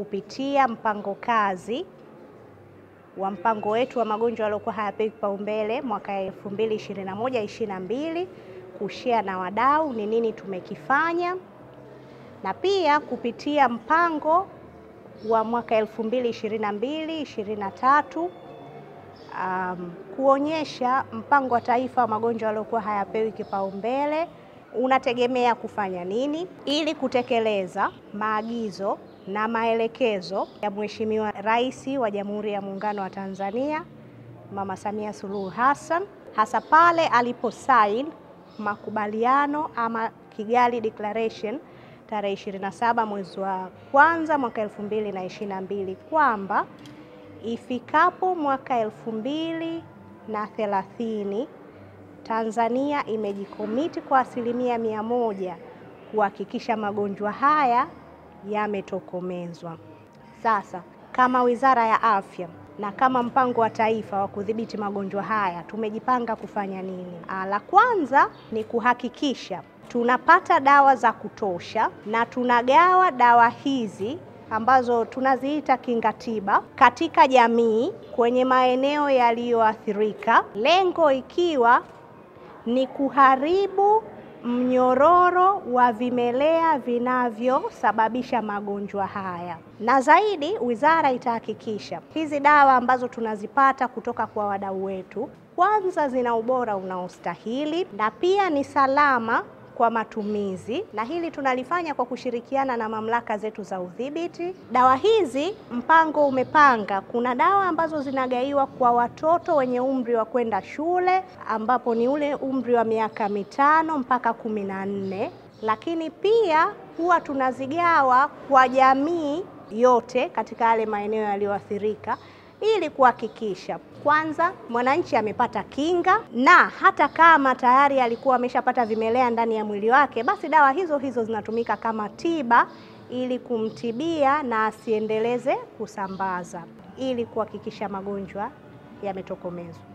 kupitia mpango kazi wa mpango wetu wa magonjwa yaliyokuwa hayapewi kipaumbele mwaka 2021 22 kushia na wadau ni nini tumekifanya, na pia kupitia mpango wa mwaka 2022 23 um, kuonyesha mpango wa taifa wa magonjwa yaliyokuwa hayapewi kipaumbele unategemea kufanya nini? Ili kutekeleza maagizo na maelekezo ya Mheshimiwa Rais wa Jamhuri ya Muungano wa Tanzania Mama Samia Suluhu Hassan, hasa pale aliposain makubaliano ama Kigali Declaration tarehe 27 mwezi wa kwanza mwaka 2022 kwamba ifikapo mwaka elfu mbili na thelathini Tanzania imejikomiti kwa asilimia mia moja kuhakikisha magonjwa haya yametokomezwa. Sasa kama Wizara ya Afya na kama mpango wa taifa wa kudhibiti magonjwa haya tumejipanga kufanya nini? La kwanza ni kuhakikisha tunapata dawa za kutosha na tunagawa dawa hizi ambazo tunaziita kinga tiba katika jamii kwenye maeneo yaliyoathirika, lengo ikiwa ni kuharibu mnyororo wa vimelea vinavyosababisha magonjwa haya. Na zaidi, wizara itahakikisha hizi dawa ambazo tunazipata kutoka kwa wadau wetu, kwanza zina ubora unaostahili na pia ni salama kwa matumizi, na hili tunalifanya kwa kushirikiana na mamlaka zetu za udhibiti. Dawa hizi mpango umepanga, kuna dawa ambazo zinagaiwa kwa watoto wenye umri wa kwenda shule, ambapo ni ule umri wa miaka mitano mpaka kumi na nne, lakini pia huwa tunazigawa kwa jamii yote katika yale maeneo yaliyoathirika ili kuhakikisha kwanza mwananchi amepata kinga, na hata kama tayari alikuwa ameshapata vimelea ndani ya mwili wake, basi dawa hizo hizo zinatumika kama tiba ili kumtibia na asiendeleze kusambaza, ili kuhakikisha magonjwa yametokomezwa.